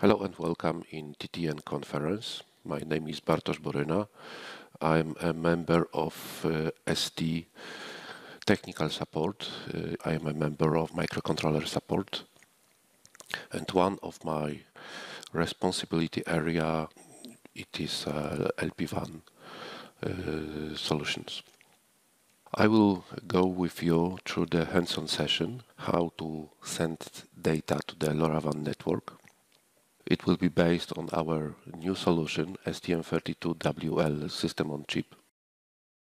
Hello and welcome in TTN conference. My name is Bartosz Boryna. I'm a member of uh, ST technical support. Uh, I am a member of microcontroller support. And one of my responsibility area, it is uh, LPWAN uh, solutions. I will go with you through the hands-on session, how to send data to the LoRaWAN network it will be based on our new solution, STM32WL system on chip.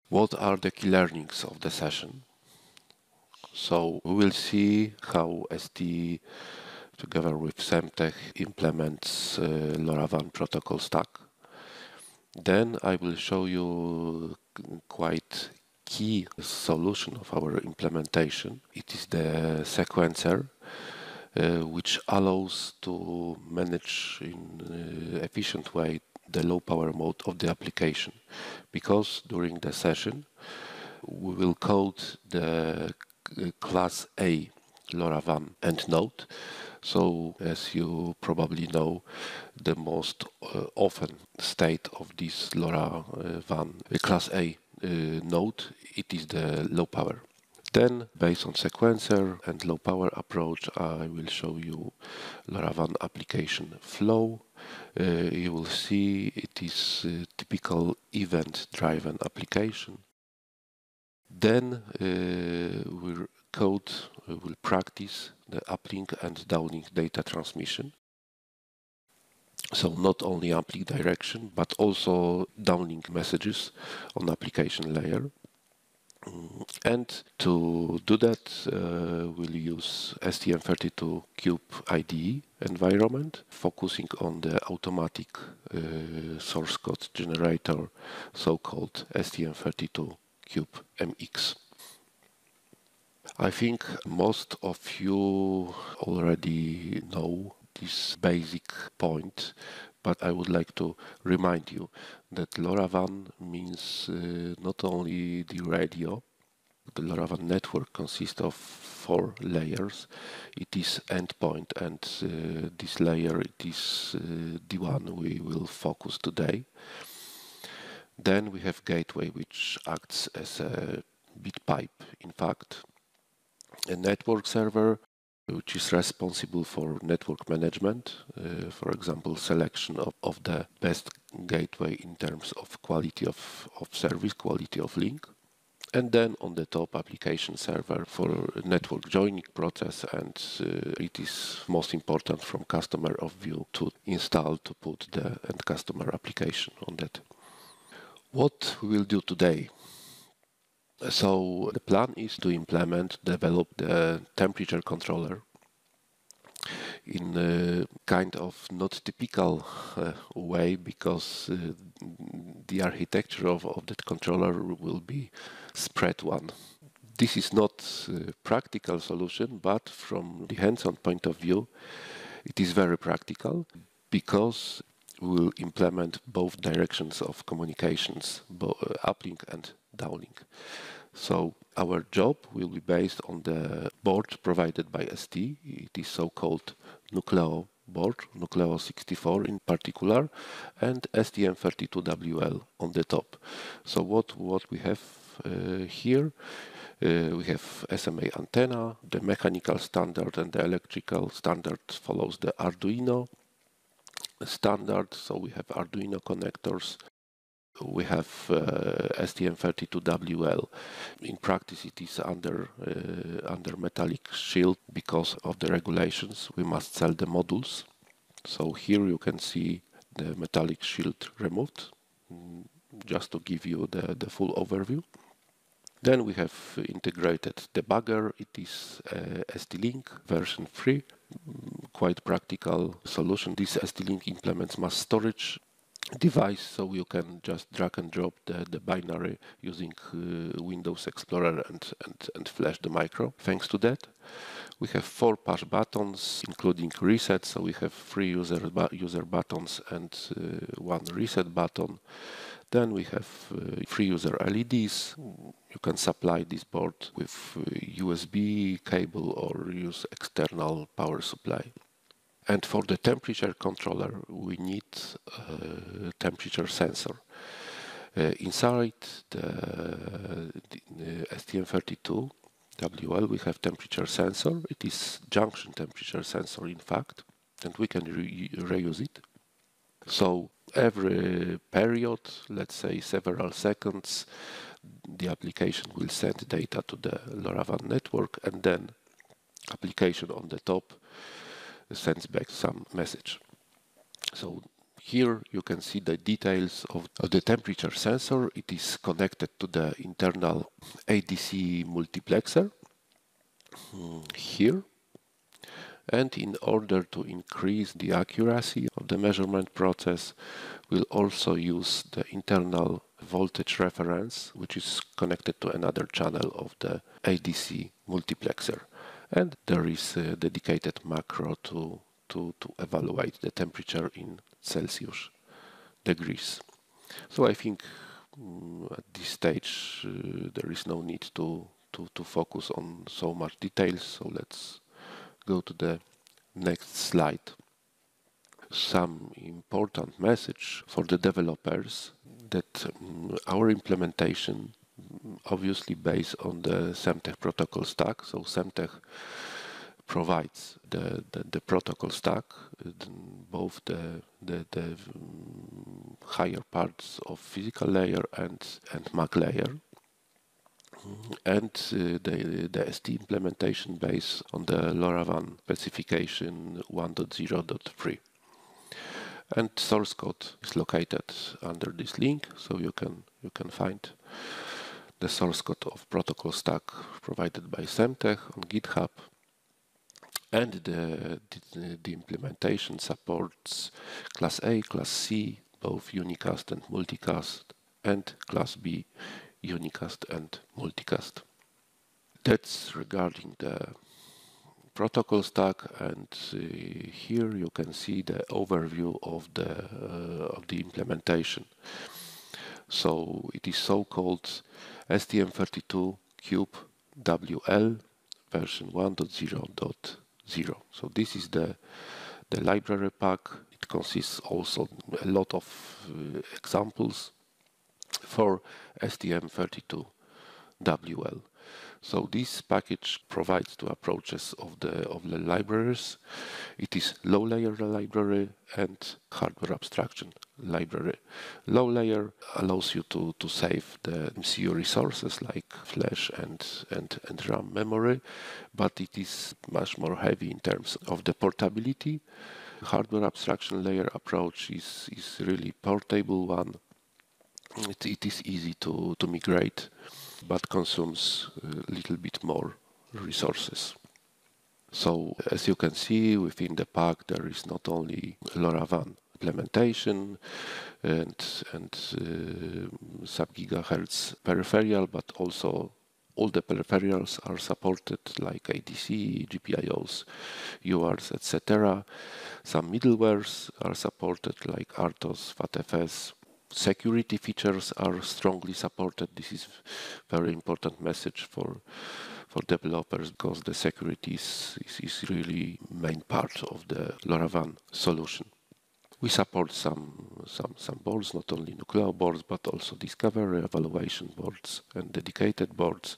What are the key learnings of the session? So we will see how ST together with Semtech implements uh, LoRaWAN protocol stack. Then I will show you quite key solution of our implementation. It is the sequencer which allows to manage in uh, efficient way the low power mode of the application. Because during the session we will code the class A LoRaWAN end node. So as you probably know the most uh, often state of this LoRaWAN uh, class A uh, node it is the low power then, based on sequencer and low power approach, I will show you LoRaWAN application flow. Uh, you will see it is typical event-driven application. Then uh, we'll code, we will practice the uplink and downlink data transmission. So not only uplink direction, but also downlink messages on application layer. Mm, and to do that, uh, we'll use STM32Cube IDE environment, focusing on the automatic uh, source code generator, so-called STM32Cube MX. I think most of you already know this basic point, but I would like to remind you that LoRaWAN means uh, not only the radio, the LoRaWAN network consists of four layers. It is endpoint and uh, this layer it is uh, the one we will focus today. Then we have gateway which acts as a bit pipe in fact. A network server which is responsible for network management, uh, for example, selection of, of the best gateway in terms of quality of, of service, quality of link. And then on the top application server for network joining process and uh, it is most important from customer of view to install to put the end customer application on that. What we will do today so the plan is to implement, develop the temperature controller in a kind of not typical uh, way because uh, the architecture of, of that controller will be spread one. This is not a practical solution, but from the hands-on point of view, it is very practical because we will implement both directions of communications, both uh, uplink and downlink. So our job will be based on the board provided by ST. It is so-called Nucleo board, Nucleo 64 in particular, and STM32WL on the top. So what, what we have uh, here, uh, we have SMA antenna, the mechanical standard and the electrical standard follows the Arduino standard. So we have Arduino connectors we have uh, STM32WL. In practice, it is under uh, under metallic shield because of the regulations. We must sell the modules. So here you can see the metallic shield removed, mm, just to give you the, the full overview. Then we have integrated debugger. It is uh, ST-Link version 3, mm, quite practical solution. This ST-Link implements mass storage device so you can just drag and drop the, the binary using uh, Windows Explorer and, and, and flash the micro. Thanks to that, we have four push buttons, including reset. So we have three user, bu user buttons and uh, one reset button. Then we have uh, three user LEDs. You can supply this board with USB uh, cable or use external power supply. And for the temperature controller, we need a temperature sensor. Uh, inside the, the STM32 WL, we have temperature sensor. It is junction temperature sensor, in fact, and we can re reuse it. So every period, let's say several seconds, the application will send data to the LoRaWAN network and then application on the top sends back some message. So here you can see the details of, of, the temperature sensor. It is connected to the internal ADC multiplexer hmm, here. And in order to increase the accuracy of the measurement process, we'll also use the internal voltage reference, which is connected to another channel of the ADC multiplexer. And there is a dedicated macro to, to, to evaluate the temperature in Celsius degrees. So I think um, at this stage uh, there is no need to, to, to focus on so much details. So let's go to the next slide. Some important message for the developers that um, our implementation obviously based on the Semtech protocol stack. So Semtech provides the, the, the protocol stack, both the, the, the um, higher parts of physical layer and, and MAC layer. And uh, the, the ST implementation based on the LoRaWAN specification 1.0.3 and source code is located under this link so you can you can find the source code of protocol stack provided by Semtech on GitHub and the, the, the, implementation supports class A, class C, both unicast and multicast, and class B, unicast and multicast. That's regarding the protocol stack and uh, here you can see the overview of the uh, of the implementation. So it is so-called STM32 Cube WL version 1.0.0. So this is the the library pack. It consists also a lot of uh, examples for STM32 WL. So this package provides two approaches of the of the libraries. It is low layer library and hardware abstraction library. Low layer allows you to, to save the MCU resources like flash and, and, and RAM memory, but it is much more heavy in terms of the portability. Hardware abstraction layer approach is, is really portable one. It, it is easy to, to migrate but consumes a little bit more resources. So as you can see within the pack there is not only LoRaWAN implementation and, and uh, sub-gigahertz peripheral but also all the peripherals are supported like ADC, GPIOs, UARTs, etc. Some middlewares are supported like RTOS, FATFS, security features are strongly supported. This is very important message for for developers because the security is, is, is really main part of the LoRaWAN solution. We support some some some boards, not only Nucleo boards, but also discovery evaluation boards and dedicated boards.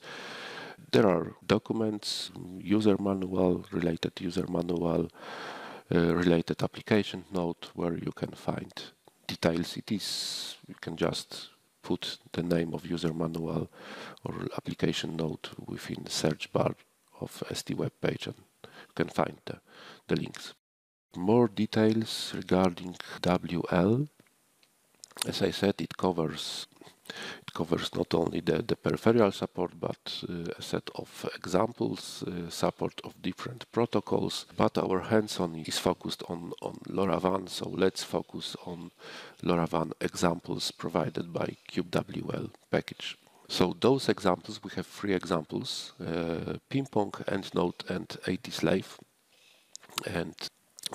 There are documents, user manual, related user manual, uh, related application note where you can find details, it is, you can just put the name of user manual or application note within the search bar of ST web page and you can find the, the links. More details regarding WL. As I said, it covers covers not only the, the peripheral support, but uh, a set of examples, uh, support of different protocols. But our hands-on is focused on, on LoRaWAN, so let's focus on LoRaWAN examples provided by CubeWL package. So those examples, we have three examples, uh, Ping-Pong, EndNode, and AT-Slave. And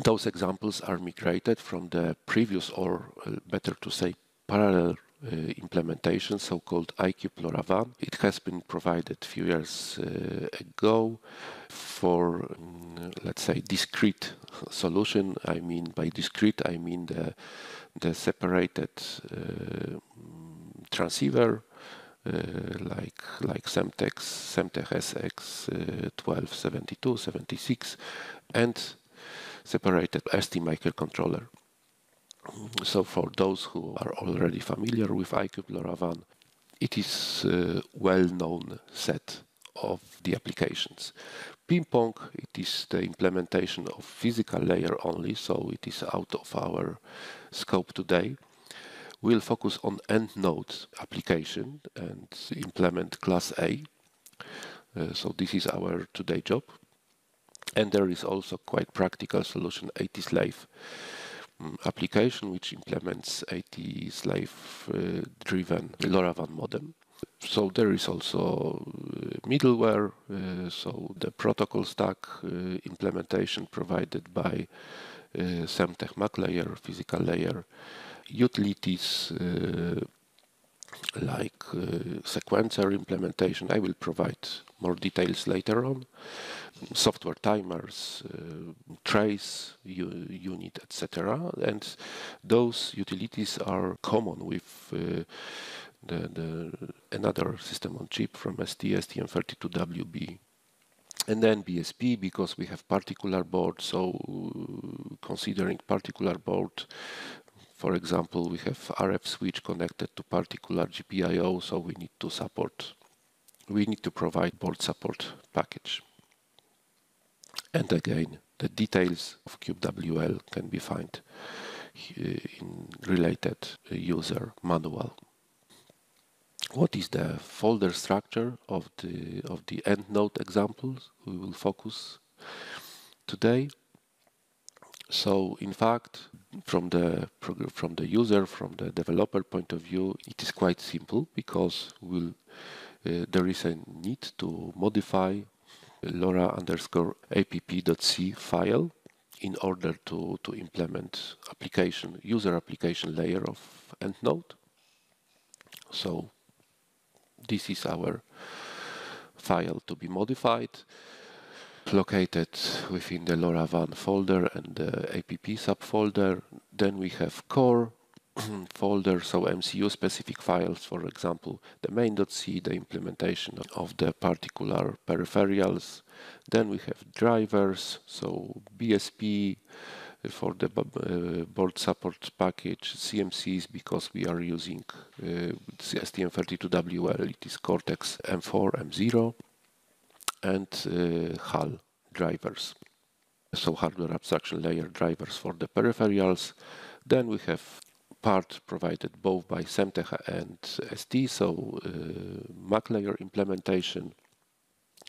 those examples are migrated from the previous, or uh, better to say, parallel uh, implementation, so-called iCube LoRaWAN. It has been provided a few years uh, ago for, um, let's say, discrete solution. I mean by discrete, I mean the, the separated uh, transceiver uh, like like Semtech, Semtech SX uh, 1272, 76, and separated ST microcontroller. So for those who are already familiar with iCube LoRaWAN, it is a well-known set of the applications. Ping-pong, it is the implementation of physical layer only, so it is out of our scope today. We'll focus on end node application and implement class A. Uh, so this is our today job. And there is also quite practical solution AT slave application which implements AT slave uh, driven LoRaWAN modem. So there is also uh, middleware, uh, so the protocol stack uh, implementation provided by uh, Semtech MAC layer, physical layer, utilities uh, like uh, sequencer implementation. I will provide more details later on. Software timers, uh, trace unit, etc. And those utilities are common with uh, the, the, another system on chip from ST, STM32WB and then BSP because we have particular board so considering particular board for example, we have RF switch connected to particular GPIO, so we need to support, we need to provide board support package. And again, the details of CubeWL can be found in related user manual. What is the folder structure of the of the end node examples we will focus today? So in fact, from the from the user, from the developer point of view, it is quite simple because we'll, Uh, there is a need to modify LoRa underscore app.c file in order to, to implement application user application layer of EndNode. So this is our file to be modified located within the LoRaWAN folder and the app subfolder. Then we have core folder, so MCU specific files, for example, the main.c, the implementation of the particular peripherals. Then we have drivers, so BSP for the uh, board support package, CMSIS because we are using uh, STM32WL, it is Cortex M4, M0 and uh, HAL drivers. So hardware abstraction layer drivers for the peripherals. Then we have part provided both by Semtech and ST, so uh, MAC layer implementation.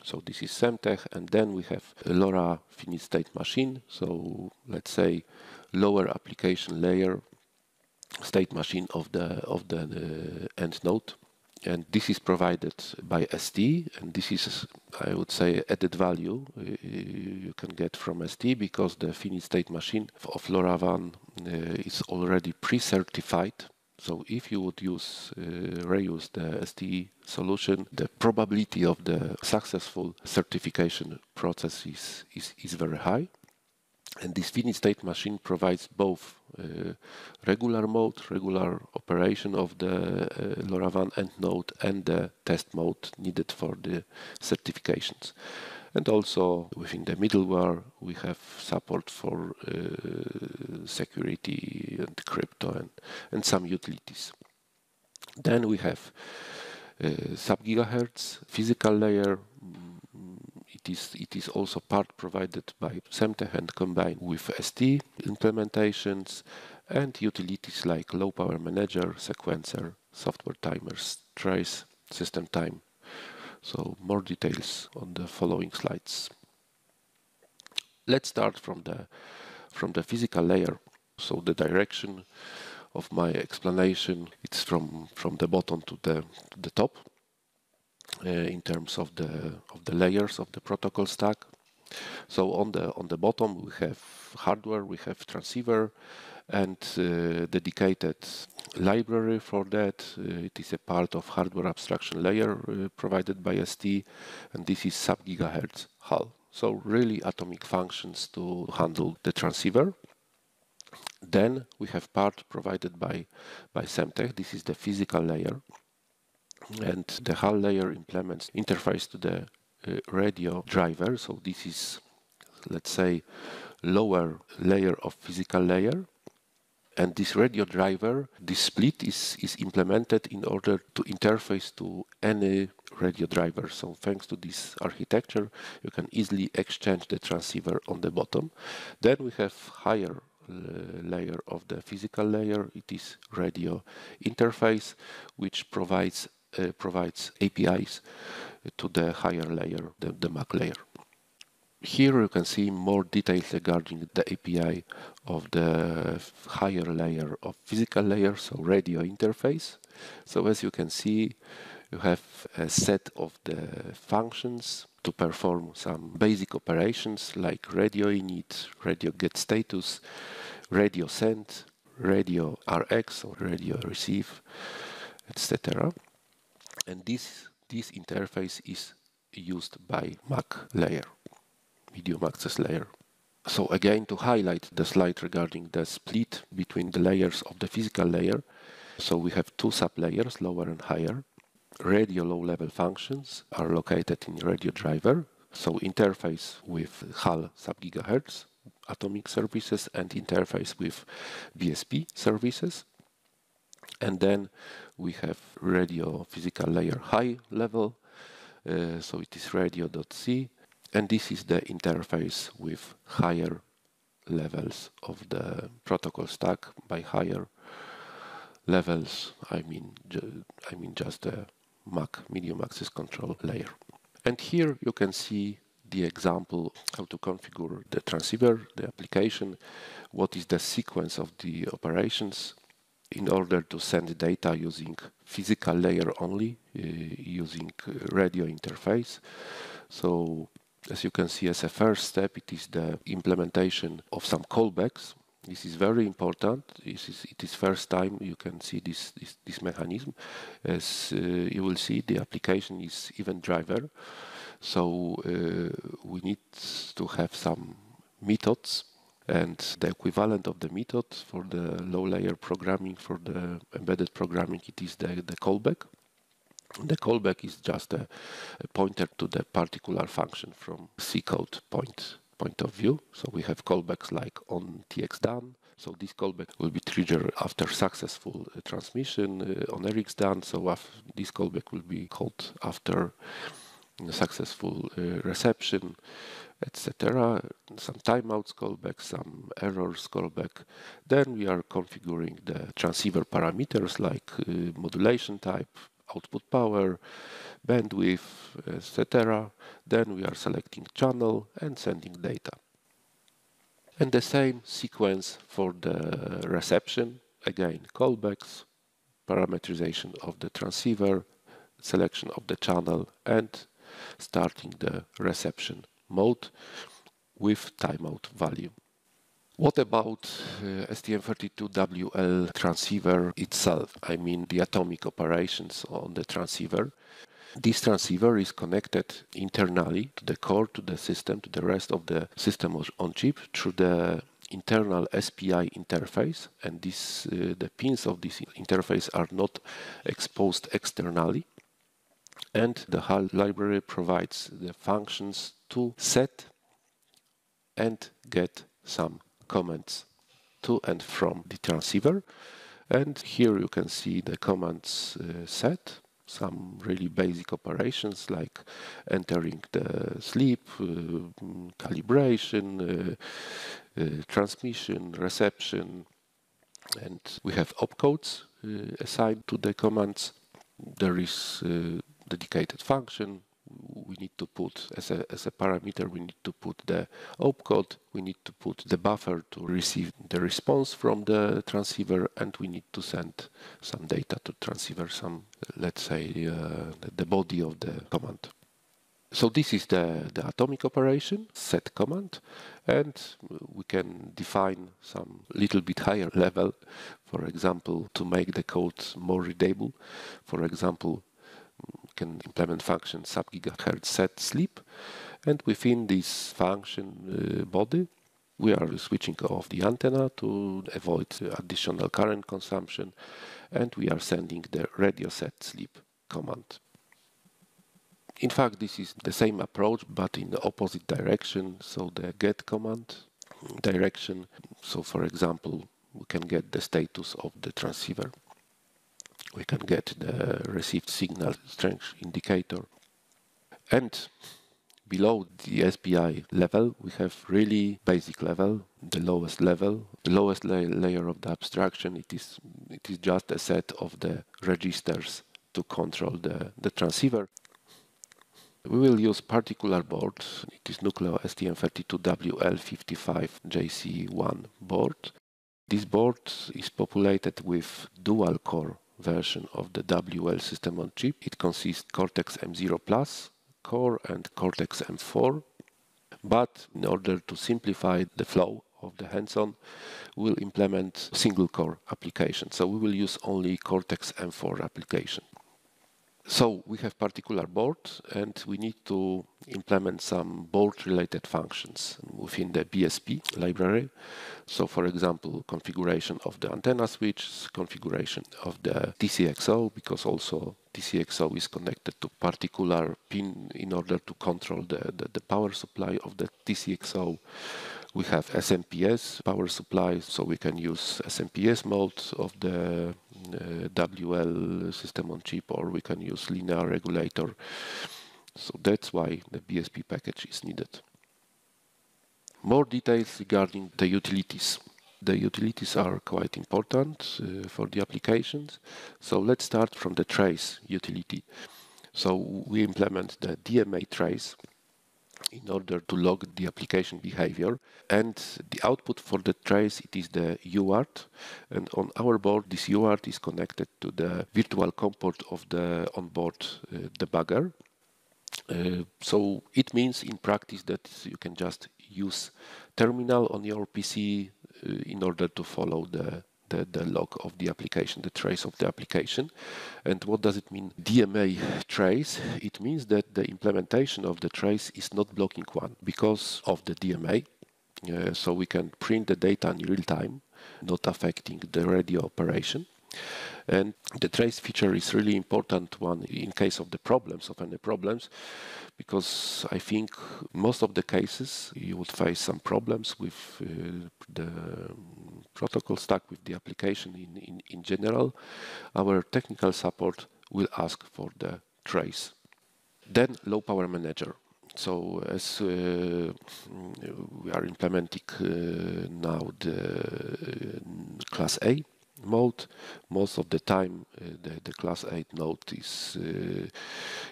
So this is Semtech, and then we have LoRa finite state machine. So let's say lower application layer state machine of the of the uh, end node and this is provided by ST and this is I would say added value uh, you can get from ST because the finite state machine of LoRaWAN uh, is already pre-certified. So if you would use uh, reuse the ST solution the probability of the successful certification process is, is, is very high. And this finite state machine provides both regular mode, regular operation of the uh, LoRaWAN end node and the test mode needed for the certifications. And also within the middleware, we have support for uh, security and crypto and, and some utilities. Then we have uh, sub-gigahertz physical layer it is, it is also part provided by Semtech and combined with ST implementations and utilities like low power manager, sequencer, software timers, trace, system time. So more details on the following slides. Let's start from the from the physical layer. So the direction of my explanation it's from from the bottom to the to the top. Uh, in terms of the of the layers of the protocol stack. So on the on the bottom we have hardware, we have transceiver, and uh, dedicated library for that. Uh, it is a part of hardware abstraction layer uh, provided by ST, and this is sub-gigahertz HAL. So really atomic functions to handle the transceiver. Then we have part provided by, by Semtech. This is the physical layer. And the HAL layer implements interface to the uh, radio driver. So this is, let's say, lower layer of physical layer. And this radio driver, this split is, is implemented in order to interface to any radio driver. So thanks to this architecture, you can easily exchange the transceiver on the bottom. Then we have higher uh, layer of the physical layer. It is radio interface, which provides Uh, provides APIs to the higher layer, the, the MAC layer. Here you can see more details regarding the API of the higher layer of physical layer, so radio interface. So as you can see, you have a set of the functions to perform some basic operations like radio init, radio get status, radio send, radio RX or radio receive, etc. And this, this interface is used by MAC layer medium access layer. So again, to highlight the slide regarding the split between the layers of the physical layer, so we have two sublayers, lower and higher. Radio low-level functions are located in radio driver, so interface with HAL sub-gigahertz atomic services and interface with BSP services. And then we have radio physical layer high level, uh, so it is radio.c and this is the interface with higher levels of the protocol stack. By higher levels, I mean, I mean just the MAC medium access control layer. And here you can see the example how to configure the transceiver, the application, what is the sequence of the operations in order to send data using physical layer only, uh, using radio interface. So as you can see, as a first step, it is the implementation of some callbacks. This is very important. This is, it is first time you can see this, this, this mechanism. As uh, you will see, the application is event driver. So uh, we need to have some methods and the equivalent of the method for the low layer programming, for the embedded programming, it is the, the callback. The callback is just a, a, pointer to the particular function from C code point, point of view. So we have callbacks like on TX done. So this callback will be triggered after successful uh, transmission uh, on RX done. So this callback will be called after successful uh, reception, etc. Some timeouts callback, some errors callback. Then we are configuring the transceiver parameters like uh, modulation type, output power, bandwidth, etc. Then we are selecting channel and sending data. And the same sequence for the reception, again callbacks, parameterization of the transceiver, selection of the channel and starting the reception mode with timeout value. What about uh, STM32WL transceiver itself? I mean the atomic operations on the transceiver. This transceiver is connected internally to the core, to the system, to the rest of the system on chip through the internal SPI interface and this, uh, the pins of this interface are not exposed externally and the HAL library provides the functions to set and get some commands to and from the transceiver. And here you can see the commands uh, set, some really basic operations like entering the sleep, uh, calibration, uh, uh transmission, reception, and we have opcodes uh, assigned to the commands. There is uh, dedicated function. We need to put as a, as a parameter we need to put the opcode. We need to put the buffer to receive the response from the transceiver and we need to send some data to transceiver some let's say uh, the body of the command. So this is the, the atomic operation, set command, and we can define some little bit higher level, for example, to make the code more readable. For example, can implement function sub-gigahertz set sleep, and within this function uh, body, we are switching off the antenna to avoid additional current consumption, and we are sending the radio set sleep command. In fact, this is the same approach, but in the opposite direction. So the get command direction. So for example, we can get the status of the transceiver. We can get the received signal strength indicator. And below the SPI level, we have really basic level, the lowest level, the lowest la layer of the abstraction. It is, it is just a set of the registers to control the, the transceiver. We will use particular board. It is Nucleo STM32WL55JC1 board. This board is populated with dual core version of the WL system on chip. It consists Cortex M0 Plus core and Cortex M4. But in order to simplify the flow of the hands-on, we'll implement single core application. So we will use only Cortex M4 application. So we have particular board and we need to implement some board related functions within the BSP library. So for example, configuration of the antenna switch, configuration of the TCXO, because also TCXO is connected to particular pin in order to control the, the, the power supply of the TCXO. We have SMPS power supply, so we can use SMPS mode of the WL system on chip, or we can use linear regulator. So that's why the BSP package is needed. More details regarding the utilities. The utilities are quite important uh, for the applications. So let's start from the trace utility. So we implement the DMA trace in order to log the application behavior. And the output for the trace, it is the UART. And on our board, this UART is connected to the virtual COM port of the onboard uh, debugger. Uh, so it means in practice that you can just use terminal on your PC uh, in order to follow the the, the log of the application, the trace of the application. And what does it mean? DMA trace, it means that the implementation of the trace is not blocking one because of the DMA. Uh, so we can print the data in real time, not affecting the radio operation. And the trace feature is really important one in case of the problems, of any problems, because I think most of the cases you would face some problems with uh, the protocol stack, with the application in, in, in general. Our technical support will ask for the trace. Then low power manager. So as uh, we are implementing uh, now the uh, class A mode, most of the time uh, the, the class A node is uh,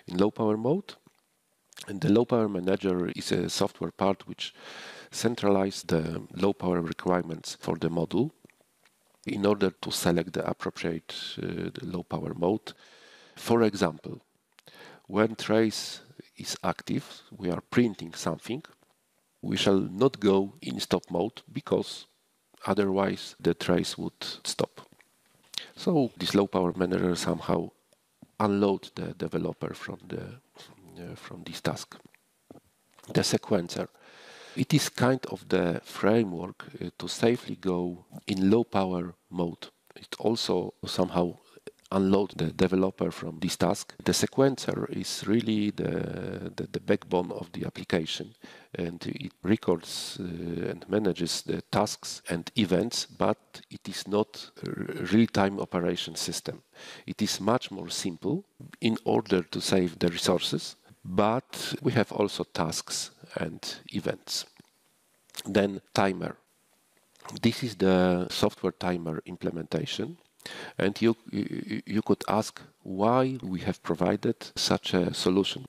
in low power mode. And the low power manager is a software part which centralizes the low power requirements for the module in order to select the appropriate uh, low power mode. For example, when trace is active, we are printing something, we shall not go in stop mode because otherwise the trace would stop. So this low power manager somehow unload the developer from the uh, from this task. The sequencer. It is kind of the framework uh, to safely go in low power mode. It also somehow unload the developer from this task. The sequencer is really the, the, the backbone of the application and it records uh, and manages the tasks and events, but it is not real-time operation system. It is much more simple in order to save the resources, but we have also tasks and events. Then timer. This is the software timer implementation and you, you could ask why we have provided such a solution.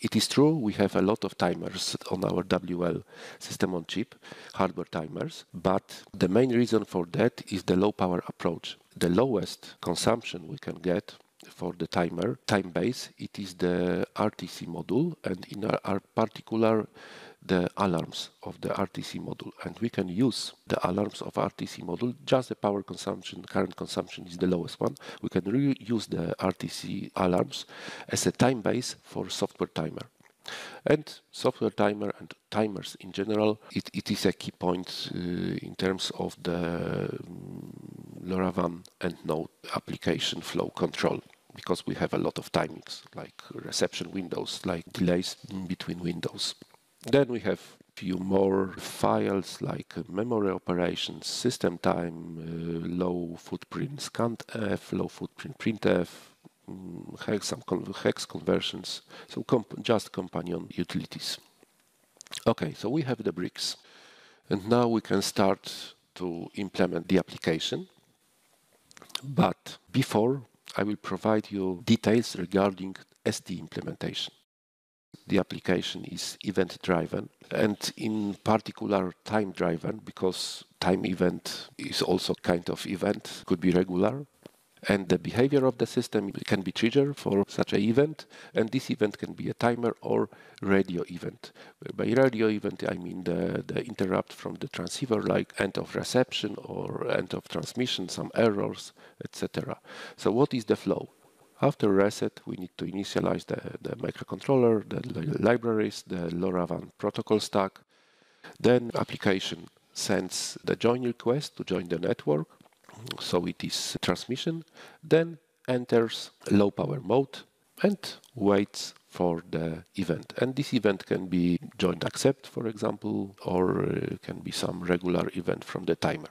It is true we have a lot of timers on our WL system on chip, hardware timers, but the main reason for that is the low power approach. The lowest consumption we can get for the timer time base it is the RTC module and in our, our particular the alarms of the RTC module. And we can use the alarms of RTC module just the power consumption current consumption is the lowest one. We can reuse the RTC alarms as a time base for software timer. And software timer and timers in general it, it is a key point uh, in terms of the um, LoRaWAN end node application flow control because we have a lot of timings like reception windows like delays in between windows then we have a few more files like memory operations, system time, uh, low footprint scanf, low footprint printf, um, hex, some con hex conversions, so comp just companion utilities. Okay, so we have the bricks. And now we can start to implement the application. But before, I will provide you details regarding ST implementation. The application is event driven and in particular time driven because time event is also kind of event could be regular and the behavior of the system can be triggered for such an event and this event can be a timer or radio event by radio event i mean the, the interrupt from the transceiver like end of reception or end of transmission some errors etc so what is the flow after reset, we need to initialize the, the microcontroller, the libraries, the LoRaWAN protocol stack. Then application sends the join request to join the network. So it is transmission. Then enters low power mode and waits for the event. And this event can be join accept, for example, or uh, can be some regular event from the timer.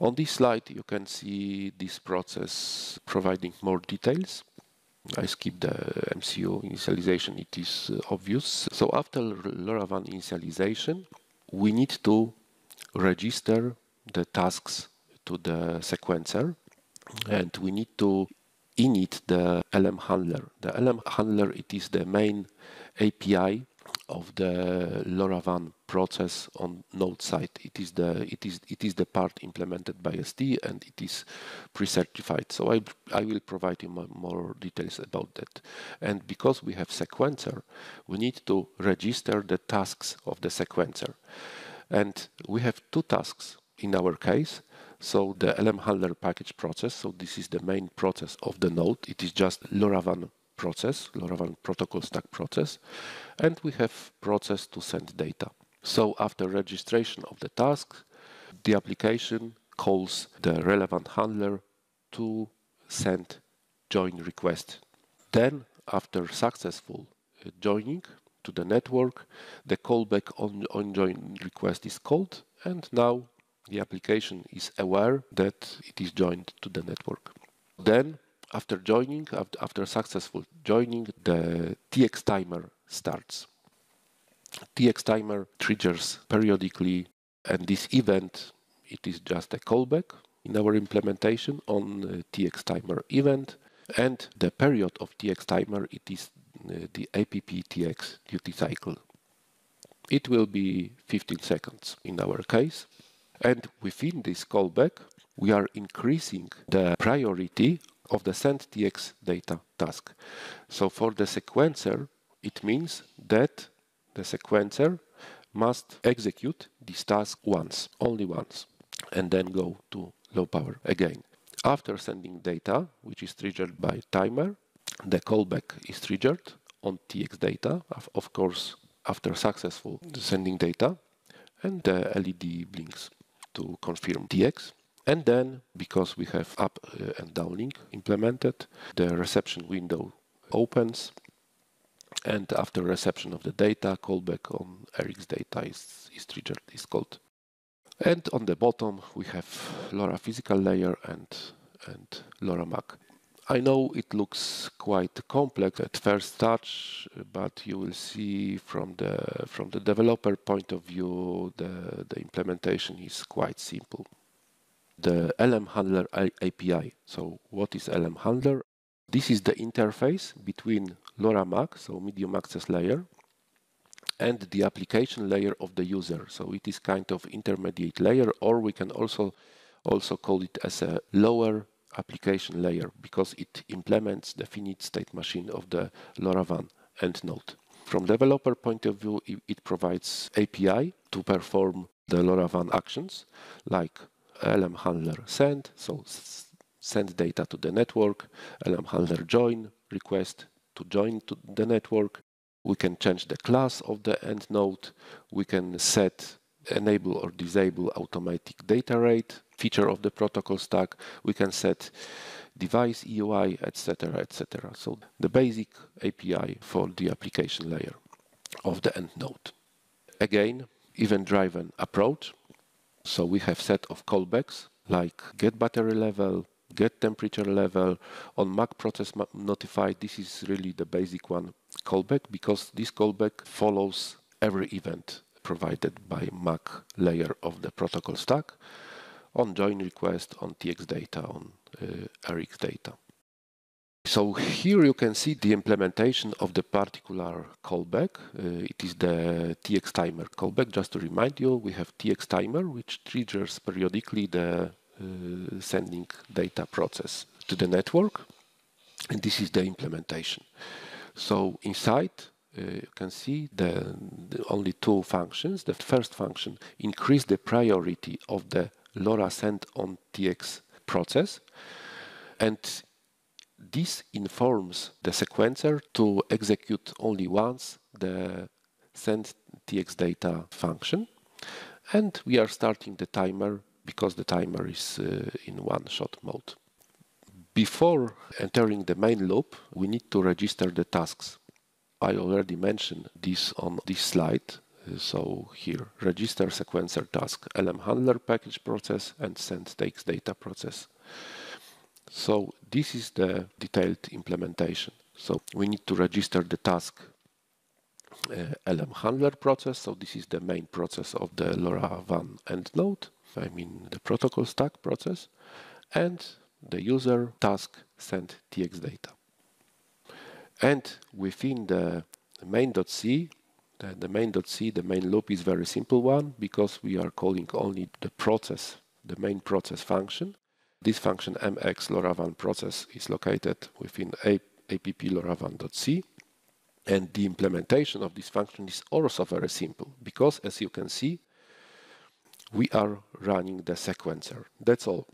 On this slide, you can see this process providing more details. I skip the MCU initialization, it is uh, obvious. So after LoRaWAN initialization, we need to register the tasks to the sequencer and we need to init the LM handler. The LM handler, it is the main API of the LoRaWAN process on node side. It is the it is it is the part implemented by ST and it is pre-certified. So I I will provide you more details about that. And because we have sequencer, we need to register the tasks of the sequencer. And we have two tasks in our case. So the LM handler package process. So this is the main process of the node. It is just LoRaWAN process, LoRaWAN protocol stack process, and we have process to send data. So after registration of the task, the application calls the relevant handler to send join request. Then after successful uh, joining to the network, the callback on, on join request is called and now the application is aware that it is joined to the network. Then after joining, after successful joining, the TX timer starts. TX timer triggers periodically, and this event, it is just a callback in our implementation on TX timer event, and the period of TX timer, it is uh, the APP TX duty cycle. It will be 15 seconds in our case, and within this callback, we are increasing the priority of the send_tx data task. So for the sequencer, it means that the sequencer must execute this task once, only once, and then go to low power again. After sending data, which is triggered by timer, the callback is triggered on TX data, of course, after successful sending data, and the LED blinks to confirm TX. And then, because we have up uh, and downlink implemented, the reception window opens. And after reception of the data, callback on RX data is, is triggered, is called. And on the bottom, we have LoRa physical layer and, and LoRa MAC. I know it looks quite complex at first touch, but you will see from the from the developer point of view, the, the implementation is quite simple the LM Handler API. So what is LM Handler? This is the interface between LoRa MAC, so medium access layer, and the application layer of the user. So it is kind of intermediate layer, or we can also also call it as a lower application layer because it implements the finite state machine of the LoRaWAN end node. From developer point of view, it provides API to perform the LoRaWAN actions like LM handler send, so send data to the network, LM handler join, request to join to the network. We can change the class of the end node. We can set enable or disable automatic data rate feature of the protocol stack. We can set device EUI, etc., etc. So the basic API for the application layer of the end node. Again, event-driven approach. So we have set of callbacks like get battery level, get temperature level. On MAC process notify, this is really the basic one callback because this callback follows every event provided by MAC layer of the protocol stack on join request, on TX data, on uh, RX data. So here you can see the implementation of the particular callback. Uh, it is the TX timer callback. Just to remind you, we have TX timer, which triggers periodically the uh, sending data process to the network. And this is the implementation. So inside, uh, you can see the, the, only two functions. The first function increase the priority of the LoRa send on TX process. And this informs the sequencer to execute only once the send TX data function. And we are starting the timer because the timer is uh, in one-shot mode. Before entering the main loop, we need to register the tasks. I already mentioned this on this slide. So here, register sequencer task, LM handler package process and send TX data process. So this is the detailed implementation. So we need to register the task uh, LM handler process. So this is the main process of the LoRaWAN end node. I mean the protocol stack process. And the user task send TX data. And within the main.c, the, the main.c, the main loop is very simple one because we are calling only the process, the main process function. This function mx LoRaWAN process is located within app LoRaWAN.c. And the implementation of this function is also very simple because, as you can see, we are running the sequencer. That's all.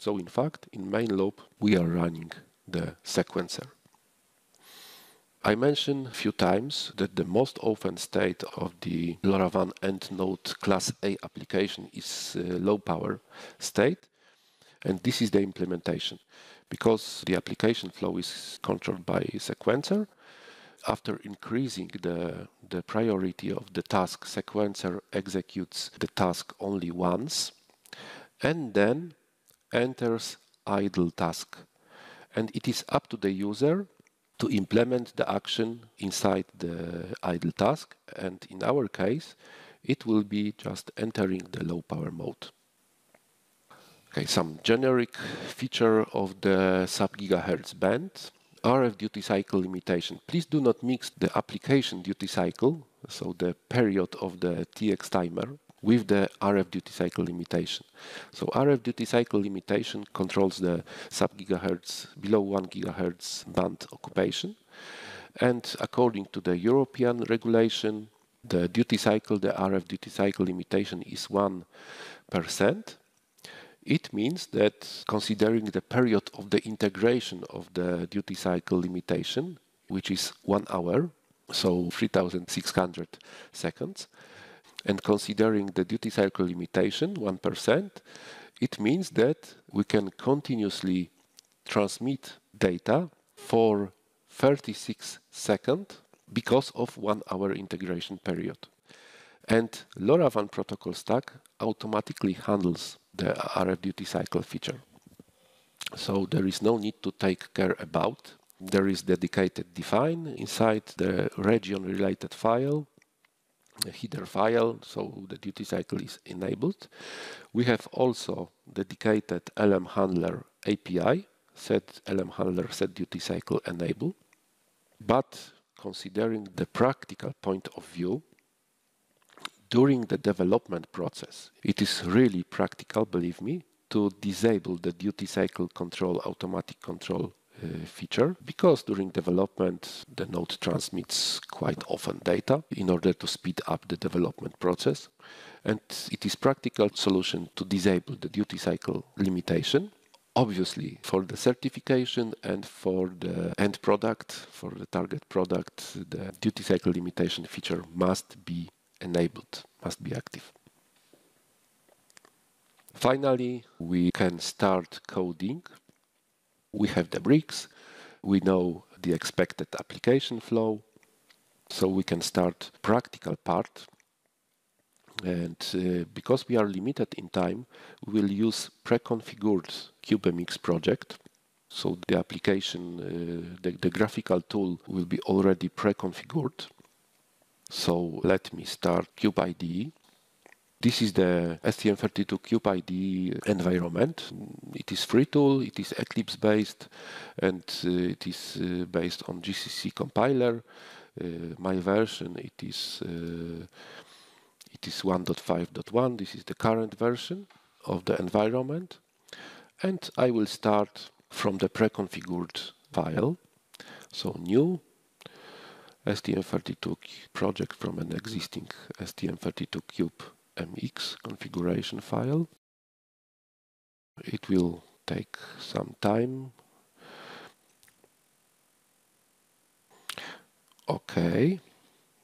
So in fact, in main loop, we are running the sequencer. I mentioned a few times that the most often state of the LoRaWAN end node class A application is uh, low power state. And this is the implementation. Because the application flow is controlled by sequencer, after increasing the, the priority of the task, sequencer executes the task only once and then enters idle task. And it is up to the user to implement the action inside the idle task. And in our case, it will be just entering the low power mode. Okay, some generic feature of the sub-gigahertz band. RF duty cycle limitation. Please do not mix the application duty cycle, so the period of the TX timer, with the RF duty cycle limitation. So RF duty cycle limitation controls the sub-gigahertz, below 1 gigahertz band occupation. And according to the European regulation, the duty cycle, the RF duty cycle limitation is 1%. It means that considering the period of the integration of the duty cycle limitation, which is one hour, so 3600 seconds, and considering the duty cycle limitation, 1%, it means that we can continuously transmit data for 36 seconds because of one hour integration period. And LoRaWAN protocol stack automatically handles the RF duty cycle feature. So there is no need to take care about. There is dedicated define inside the region related file, a header file, so the duty cycle is enabled. We have also dedicated LM handler API, set LM handler set duty cycle enable. But considering the practical point of view, during the development process, it is really practical, believe me, to disable the duty cycle control automatic control Uh, feature because during development the node transmits quite often data in order to speed up the development process. And it is practical solution to disable the duty cycle limitation obviously for the certification and for the end product for the target product the duty cycle limitation feature must be enabled must be active. Finally we can start coding we have the bricks we know the expected application flow so we can start practical part and uh, because we are limited in time, we will use pre-configured CubeMX project. So the application, uh, the, the graphical tool will be already pre-configured. So let me start CubeIDE. This is the STM32 CubeIDE environment. It is free tool, it is Eclipse based, and uh, it is uh, based on GCC compiler. Uh, my version, it is uh, it is 1.5.1. This is the current version of the environment. And I will start from the pre-configured file. So new STM32 project from an existing STM32 Cube MX configuration file. It will take some time. Okay,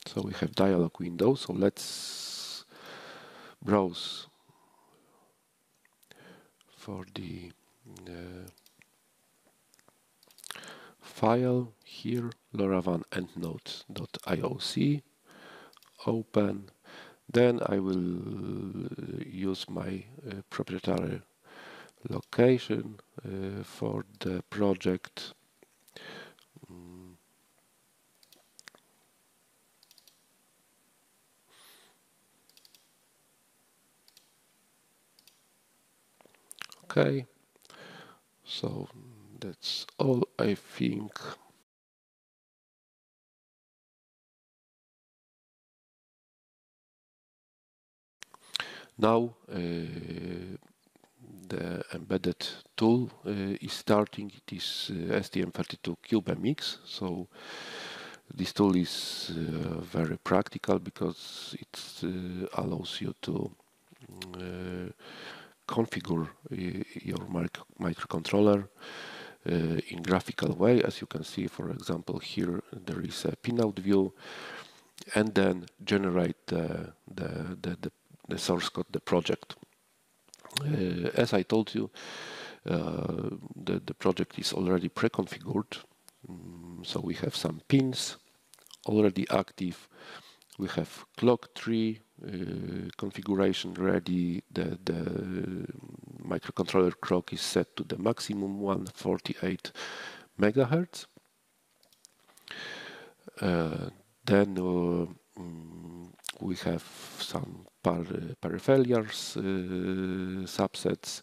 so we have dialog window. So let's browse for the uh, file here endnodes.ioc open then I will uh, use my uh, proprietary location uh, for the project. Okay. So that's all I think now uh, the embedded tool uh, is starting it is uh, STM32 CubeMX so this tool is very practical because it allows you to configure your microcontroller uh, in graphical way. As you can see, for example, here there is a pinout view and then generate the, the, the, the source code, the project. Uh, as I told you, uh, the, the project is already pre-configured. Um, so we have some pins already active. We have clock tree uh, configuration ready. The, the microcontroller clock is set to the maximum 148 megahertz. Uh, then uh, mm, we have some par uh, subsets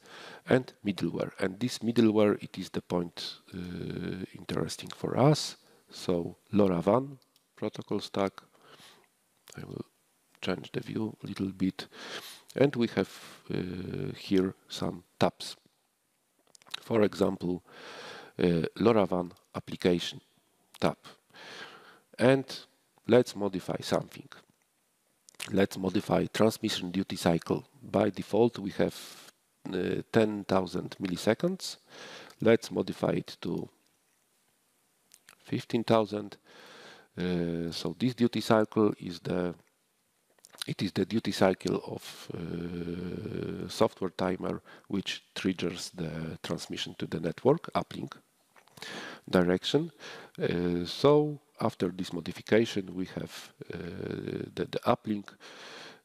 and middleware. And this middleware, it is the point uh, interesting for us. So LoRaWAN protocol stack. I will change the view a little bit and we have uh, here some tabs for example uh, LoRaWAN application tab and let's modify something let's modify transmission duty cycle. By default we have uh, 10,000 milliseconds. Let's modify it to 15,000 uh, so this duty cycle is the it is the duty cycle of uh, software timer which triggers the transmission to the network uplink direction. Uh, so after this modification we have uh, the, the uplink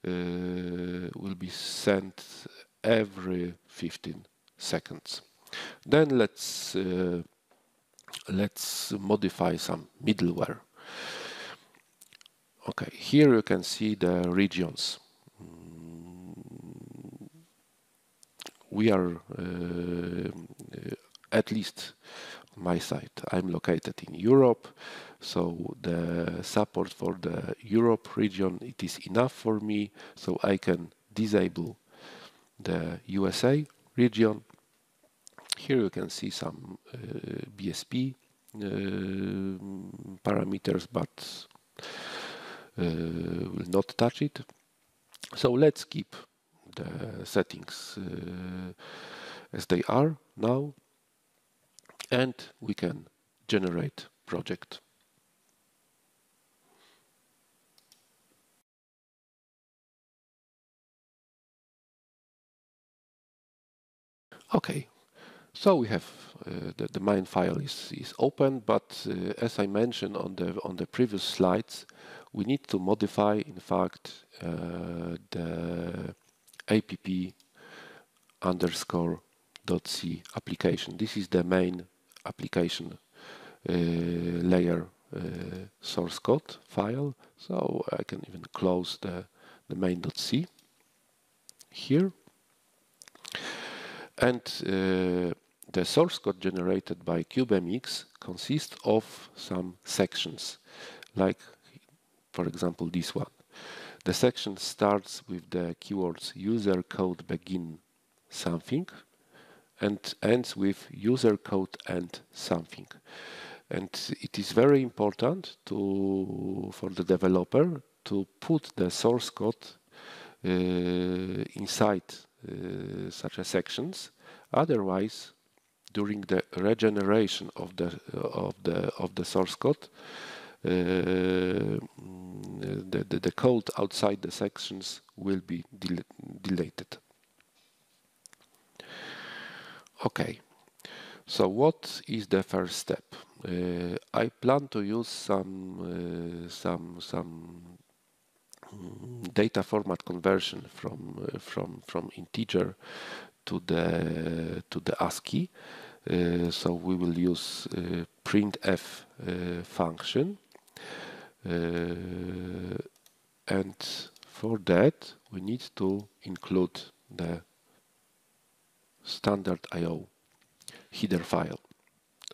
uh, will be sent every 15 seconds. Then let's uh, let's modify some middleware. Okay, here you can see the regions. We are, uh, at least on my side, I'm located in Europe, so the support for the Europe region, it is enough for me, so I can disable the USA region. Here you can see some uh, BSP uh, parameters, but uh, will not touch it. So let's keep the settings uh, as they are now and we can generate project. Okay, so we have uh, the, the main file is, is open, but uh, as I mentioned on the on the previous slides, we need to modify, in fact, uh, the app underscore dot .c application. This is the main application uh, layer uh, source code file. So I can even close the, the main dot c here. And uh, the source code generated by CubeMX consists of some sections, like, for example, this one. The section starts with the keywords user code begin something and ends with user code end something. And it is very important to for the developer to put the source code uh, inside such a sections. Otherwise, during the regeneration of the of the of the source code, uh, the, the, the code outside the sections will be del deleted. Okay, so what is the first step? Uh, I plan to use some uh, some some data format conversion from uh, from from integer to the to the ASCII. Uh, so we will use uh, printf function, and for that we need to include the standard IO header file.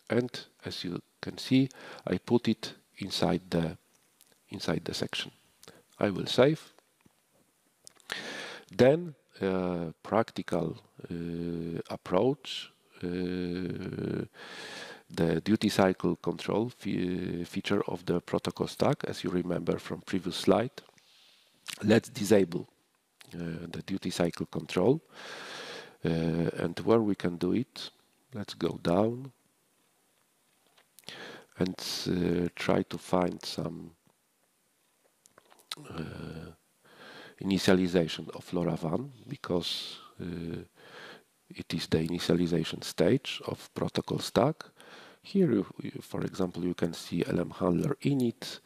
And as you can see, I put it inside the inside the section. I will save. Then uh, practical uh, approach, uh, the duty cycle control fe feature of the protocol stack, as you remember from previous slide. Let's disable uh, the duty cycle control. Uh, and where we can do it, let's go down and uh, try to find some uh, initialization of LoRaWAN because it is the initialization stage of protocol stack. Here, you, for example, you can see LM handler init,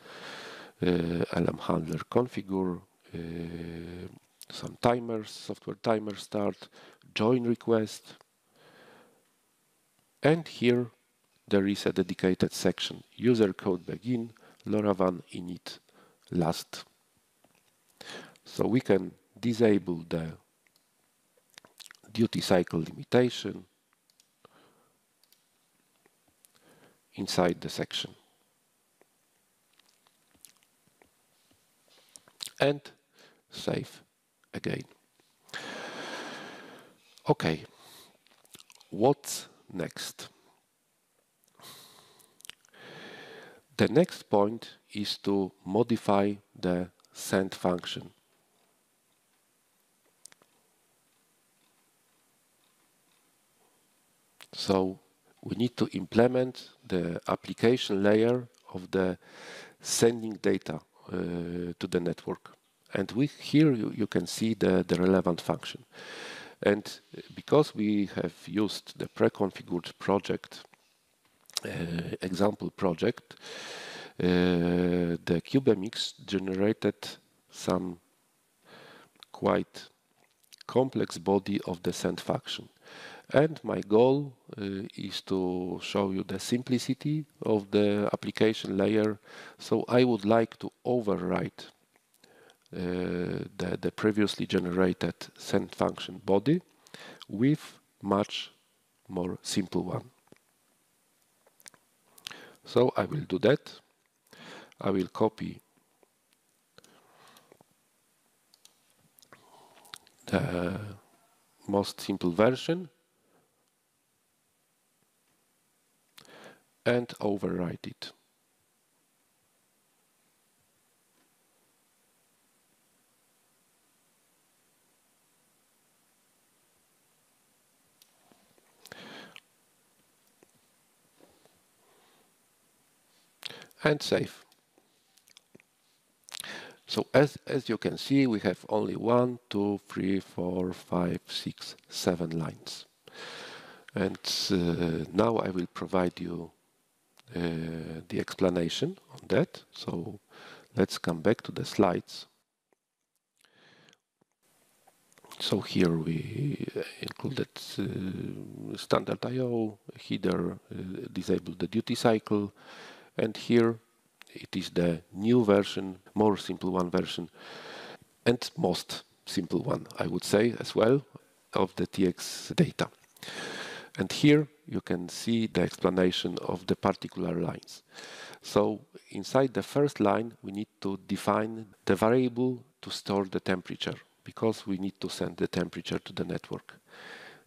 uh, LM handler configure, uh, some timers, software timer start, join request. And here there is a dedicated section, user code begin, LoRaWAN init last. So we can disable the duty cycle limitation inside the section. And save again. Okay, what's next? The next point is to modify the send function. So we need to implement the application layer of the sending data uh, to the network. And we, here you, you can see the, the relevant function. And because we have used the pre-configured project, uh, example project, uh, the CubeMX generated some quite complex body of the send function. And my goal uh, is to show you the simplicity of the application layer. So I would like to overwrite uh, the, the previously generated send function body with much more simple one. So I will do that. I will copy the most simple version and overwrite it. and save. So as, as you can see, we have only one, two, three, four, five, six, seven lines. And uh, now I will provide you uh, the explanation on that. So let's come back to the slides. So here we included uh, standard I.O. header, uh, disable the duty cycle, and here it is the new version, more simple one version, and most simple one, I would say, as well, of the TX data. And here you can see the explanation of the particular lines. So inside the first line, we need to define the variable to store the temperature because we need to send the temperature to the network.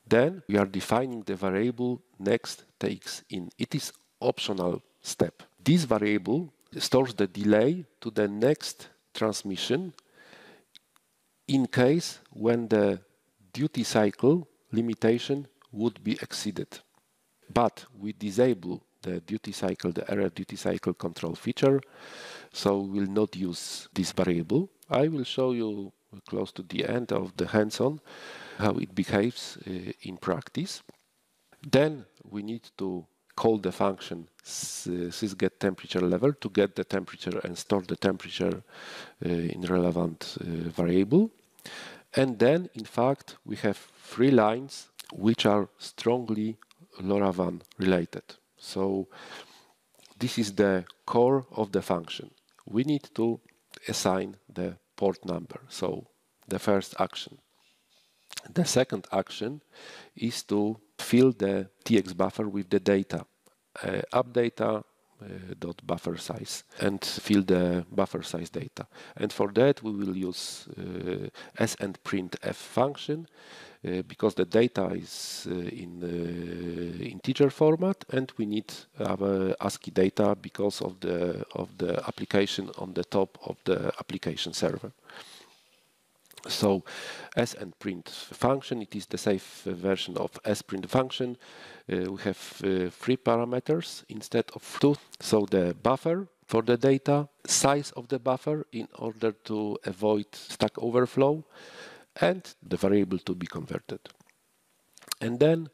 Then we are defining the variable next takes in. It is optional step. This variable stores the delay to the next transmission in case when the duty cycle limitation would be exceeded. But we disable the duty cycle, the RF duty cycle control feature, so we will not use this variable. I will show you close to the end of the hands-on how it behaves uh, in practice. Then we need to call the function sysget temperature level to get the temperature and store the temperature uh, in relevant uh, variable. And then, in fact, we have three lines which are strongly LoRaWAN related. So this is the core of the function. We need to assign the port number. So the first action. The second action is to fill the TX buffer with the data, uh, data, dot buffer size and fill the buffer size data. And for that we will use uh, snprintf function uh, because the data is uh, in uh, integer format and we need our ASCII data because of the of the application on the top of the application server. So s and print function, it is the safe version of s print function. Uh, we have uh, three parameters instead of two. So the buffer for the data, size of the buffer in order to avoid stack overflow, and the variable to be converted. And then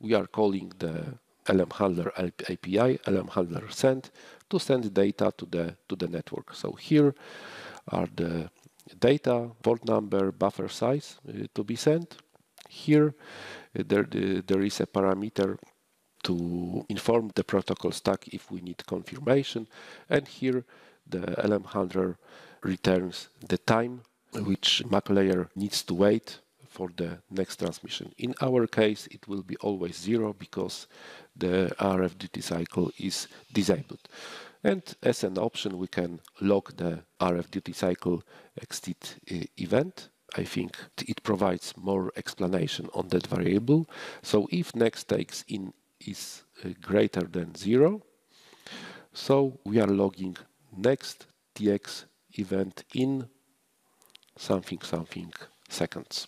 we are calling the LM handler API, LM handler send, to send data to the to the network. So here are the data, port number, buffer size uh, to be sent. Here, uh, there, there is a parameter to inform the protocol stack if we need confirmation. And here, the LM handler returns the time which MAC layer needs to wait for the next transmission. In our case, it will be always zero because the RF duty cycle is disabled. And as an option, we can log the RF duty cycle exit uh, event. I think it provides more explanation on that variable. So if next takes in is uh, greater than zero, so we are logging next TX event in something something seconds.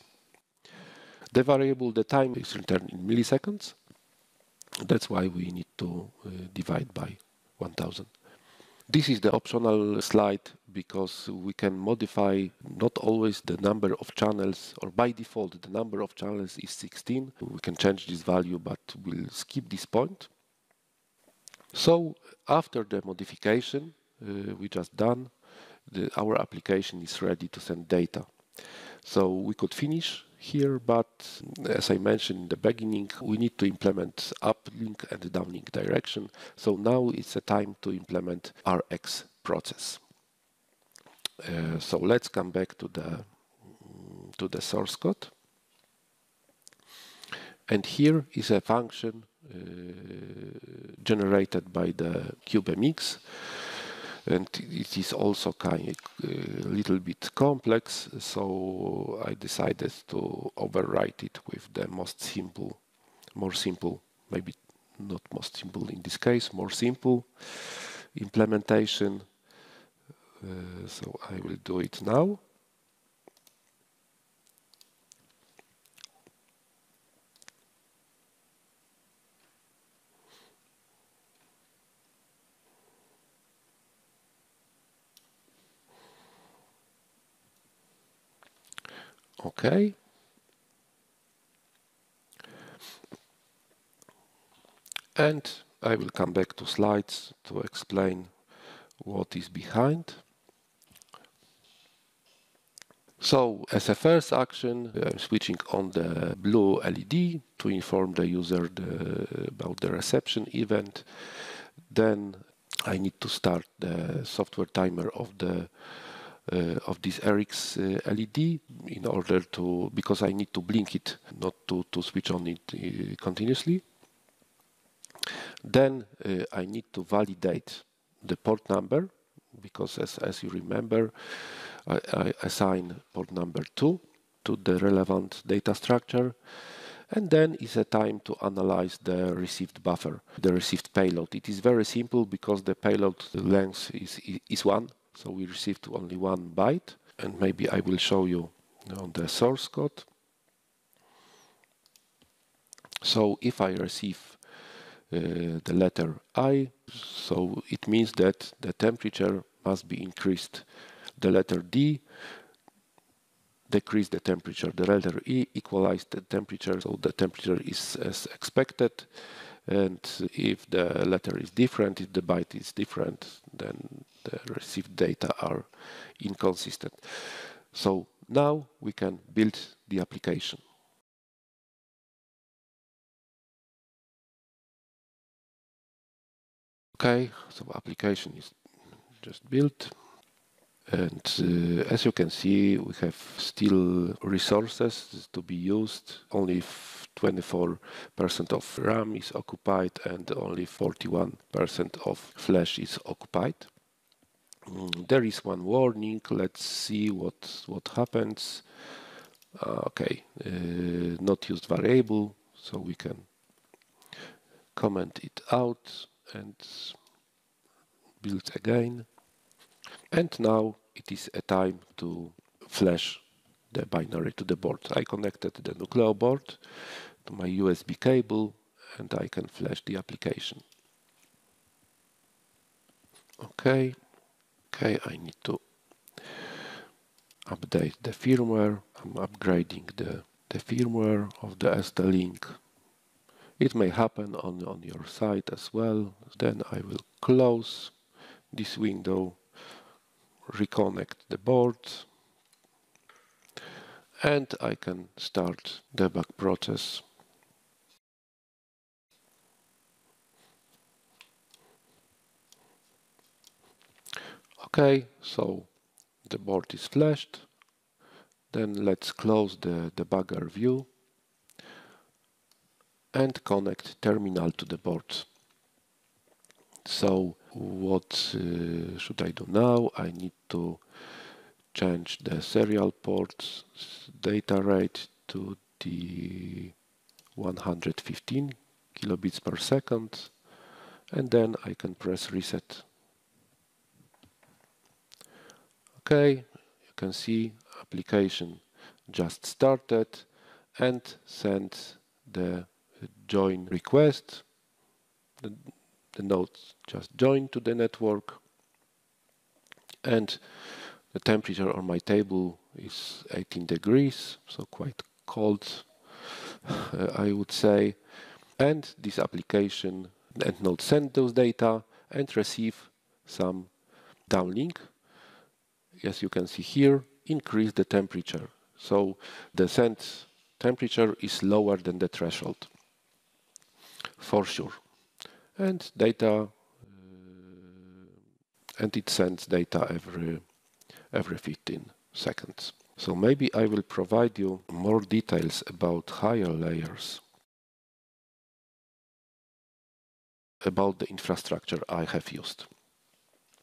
The variable, the time is returned in milliseconds. That's why we need to uh, divide by 1000. This is the optional slide because we can modify not always the number of channels or by default the number of channels is 16. We can change this value but we'll skip this point. So after the modification uh, we just done, the, our application is ready to send data. So we could finish here, but as I mentioned in the beginning, we need to implement uplink and downlink direction. So now it's a time to implement RX process. Uh, so let's come back to the to the source code. And here is a function uh, generated by the CubeMX and it is also kind of a little bit complex so I decided to overwrite it with the most simple more simple maybe not most simple in this case more simple implementation. Uh, so I will do it now Okay. And I will come back to slides to explain what is behind. So as a first action, I'm switching on the blue LED to inform the user the, about the reception event. Then I need to start the software timer of the of this RX uh, LED in order to, because I need to blink it, not to, to switch on it uh, continuously. Then I need to validate the port number because as, as you remember, I, I assign port number 2 to the relevant data structure and then is a time to analyze the received buffer, the received payload. It is very simple because the payload length is, is one, so we received only one byte and maybe I will show you on the source code. So if I receive uh, the letter I, so it means that the temperature must be increased. The letter D decrease the temperature. The letter E equalize the temperature, so the temperature is as expected. And if the letter is different, if the byte is different, then the received data are inconsistent. So now we can build the application. Okay, so application is just built. And uh, as you can see, we have still resources to be used. Only 24% of RAM is occupied and only 41% of flash is occupied. Mm, there is one warning. Let's see what what happens. Uh, okay, uh, not used variable, so we can comment it out and build again. And now it is a time to flash the binary to the board. I connected the Nucleo board to my USB cable and I can flash the application. Okay. Okay, I need to update the firmware. I'm upgrading the, the firmware of the ST-Link. It may happen on, on your side as well. Then I will close this window, reconnect the board, and I can start the debug process Okay, so the board is flashed. Then let's close the debugger view and connect terminal to the board. So what uh, should I do now? I need to change the serial port data rate to the 115 kilobits per second and then I can press reset OK. You can see application just started and sent the join request. The node just joined to the network and the temperature on my table is 18 degrees, so quite cold, uh, I would say. And this application and node send those data and receive some downlink as you can see here, increase the temperature. So the send temperature is lower than the threshold, for sure. And data, uh, and it sends data every, every 15 seconds. So maybe I will provide you more details about higher layers, about the infrastructure I have used.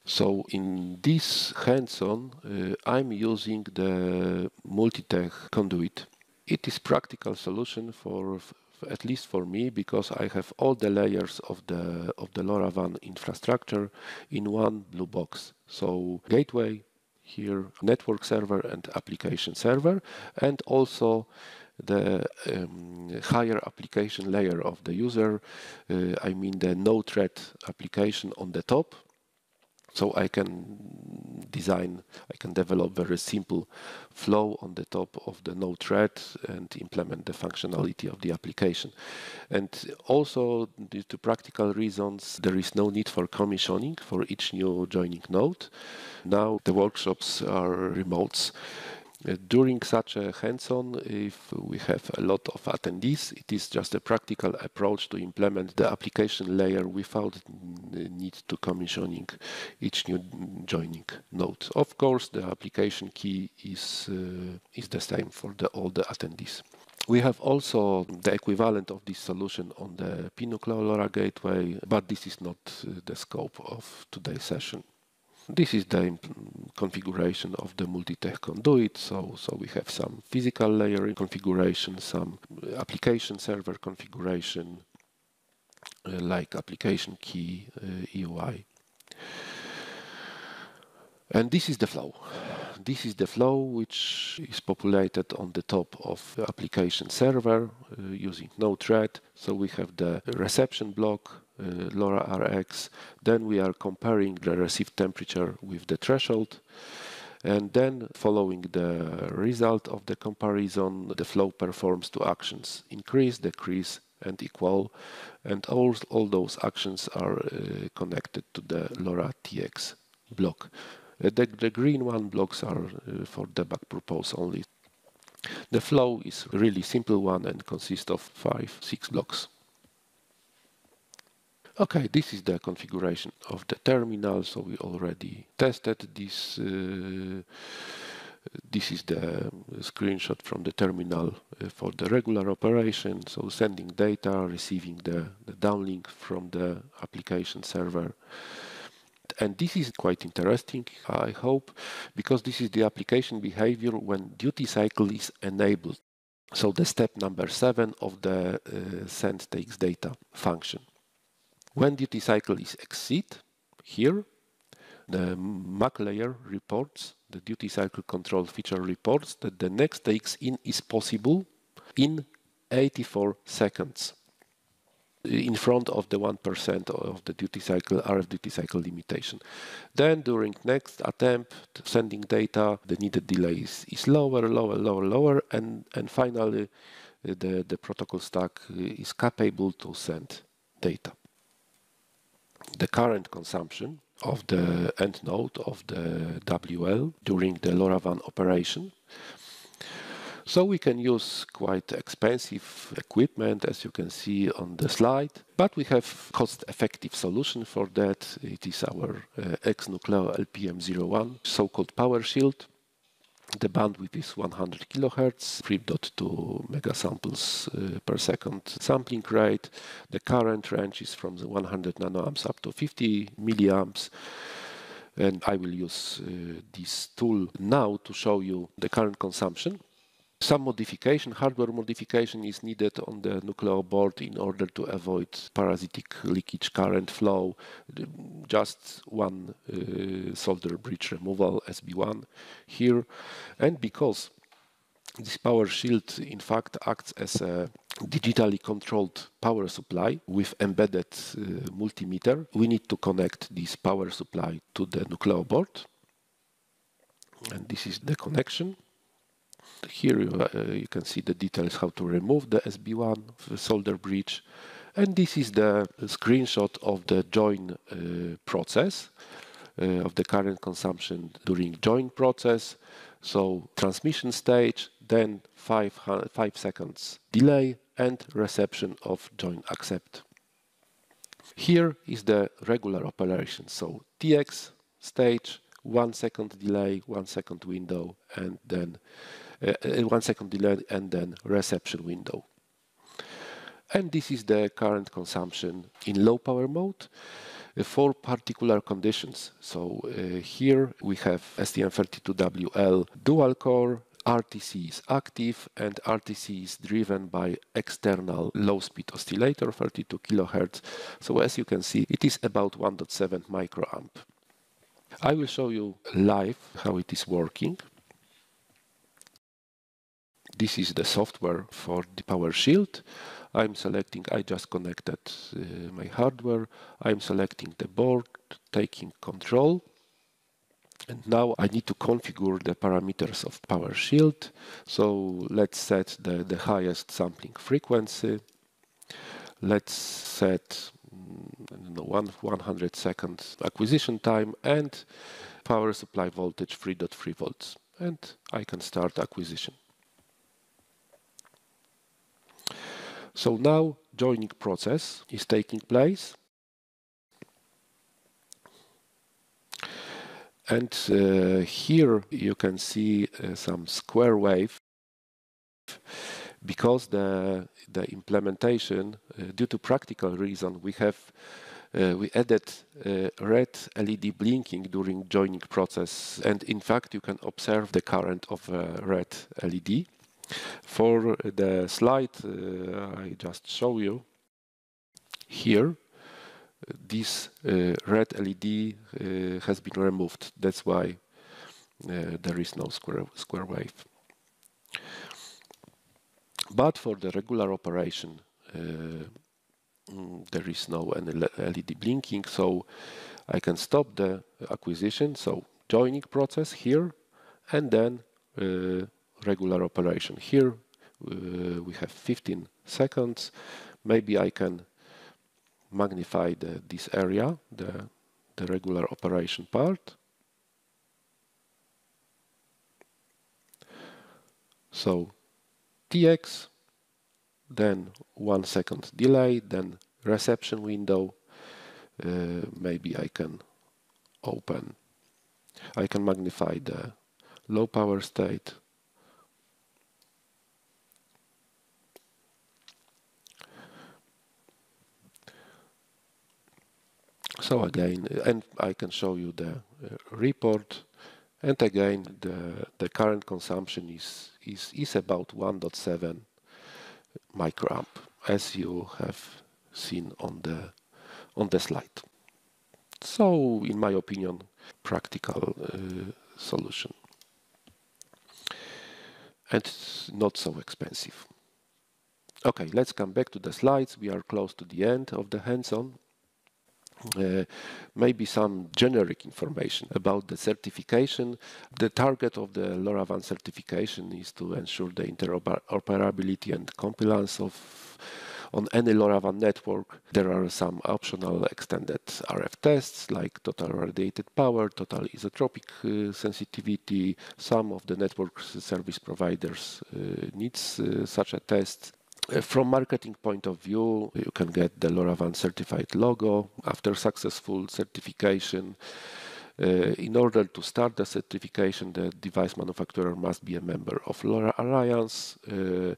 So in this hands-on, uh, I'm using the Multitech conduit. It is practical solution for at least for me because I have all the layers of the of the LoRaWAN infrastructure in one blue box. So gateway here, network server and application server, and also the um, higher application layer of the user, uh, I mean the Node-RED application on the top so I can design, I can develop very simple flow on the top of the Node-RED and implement the functionality of the application. And also, due to practical reasons, there is no need for commissioning for each new joining node. Now the workshops are remotes. During such a hands-on, if we have a lot of attendees, it is just a practical approach to implement the application layer without the need to commissioning each new joining node. Of course, the application key is uh, is the same for the, all the attendees. We have also the equivalent of this solution on the P-NUCLEO LoRa gateway, but this is not uh, the scope of today's session. This is the configuration of the Multitech conduit. So, so we have some physical layer configuration, some application server configuration, uh, like application key uh, EUI. And this is the flow. This is the flow which is populated on the top of the application server uh, using Node-RED. So we have the reception block, LoRa RX. Then we are comparing the received temperature with the threshold. And then, following the result of the comparison, the flow performs two actions increase, decrease, and equal. And all, all those actions are uh, connected to the LoRa TX block. Uh, the, the, green one blocks are uh, for debug purpose only. The flow is really simple one and consists of five, six blocks. Okay, this is the configuration of the terminal. So we already tested this. Uh, this is the screenshot from the terminal uh, for the regular operation. So sending data, receiving the, the downlink from the application server. And this is quite interesting, I hope, because this is the application behavior when duty cycle is enabled. So the step number seven of the uh, send takes data function. When duty cycle is exceed, here, the MAC layer reports, the duty cycle control feature reports that the next takes in is possible in 84 seconds. In front of the 1% of the duty cycle RF duty cycle limitation. Then during next attempt sending data, the needed delay is, is lower, lower, lower, lower, and, and finally the, the protocol stack is capable to send data the current consumption of the end node of the WL during the LoRaWAN operation. So we can use quite expensive equipment, as you can see on the slide, but we have cost-effective solution for that. It is our uh, X-NUCLEO LPM01, so-called Power Shield. The bandwidth is 100 kilohertz, 3.2 megasamples uh, per second sampling rate. The current range is from the 100 nanoamps up to 50 milliamps. And I will use uh, this tool now to show you the current consumption some modification, hardware modification is needed on the Nucleo board in order to avoid parasitic leakage current flow. Just one uh, solder bridge removal, SB1 here. And because this power shield in fact acts as a digitally controlled power supply with embedded uh, multimeter. We need to connect this power supply to the Nucleo board. And this is the connection. Here uh, you can see the details how to remove the SB1 the solder bridge. And this is the screenshot of the join uh, process uh, of the current consumption during join process. So transmission stage, then five, five seconds delay and reception of join accept. Here is the regular operation. So TX stage, one second delay, one second window, and then one second delay and then reception window. And this is the current consumption in low power mode. uh, for particular conditions. So uh, here we have STM32WL dual core, RTC is active and RTC is driven by external low speed oscillator 32 kilohertz. So as you can see, it is about 1.7 microamp. I will show you live how it is working. This is the software for the PowerShield. I'm selecting, I just connected uh, my hardware. I'm selecting the board, taking control. And now I need to configure the parameters of PowerShield. So let's set the, the highest sampling frequency. Let's set mm, know, one, 100 seconds acquisition time and power supply voltage 3.3 volts. And I can start acquisition. So now joining process is taking place. And uh, here you can see uh, some square wave because the the implementation uh, due to practical reason we have uh, we added uh, red LED blinking during joining process and in fact you can observe the current of a red LED for the slide uh, I just show you here, this uh, red LED uh, has been removed. That's why there is no square, square wave. But for the regular operation, mm, there is no LED blinking, so I can stop the acquisition, so joining process here, and then uh, regular operation. Here uh, we have 15 seconds. Maybe I can magnify the, this area, the, the regular operation part. So TX, then one second delay, then reception window. Uh, maybe I can open, I can magnify the low power state So again, and I can show you the uh, report. And again, the, the current consumption is, is, is about 1.7 microamp, as you have seen on the, on the slide. So, in my opinion, practical uh, solution. And not so expensive. Okay, let's come back to the slides. We are close to the end of the hands-on. Uh, maybe some generic information about the certification. The target of the LoRaWAN certification is to ensure the interoperability and compliance of on any LoRaWAN network. There are some optional extended RF tests like total radiated power, total isotropic uh, sensitivity. Some of the network service providers uh, needs uh, such a test. Uh, from marketing point of view, you can get the LoRaWAN certified logo after successful certification. Uh, in order to start the certification, the device manufacturer must be a member of LoRa Alliance. Uh,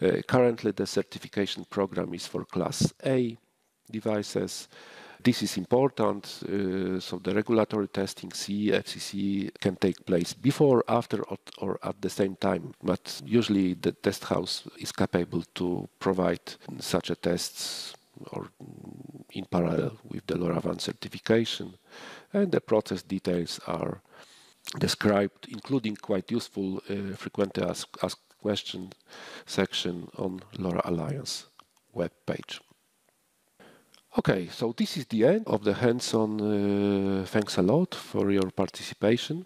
uh, currently, the certification program is for Class A devices. This is important, uh, so the regulatory testing CE, FCC can take place before, after, or, or, at the same time. But usually the test house is capable to provide such a tests or in parallel with the LoRaWAN certification. And the process details are described, including quite useful uh, frequently asked, asked question section on LoRa Alliance web page. Okay, so this is the end of the hands-on. Uh, thanks a lot for your participation.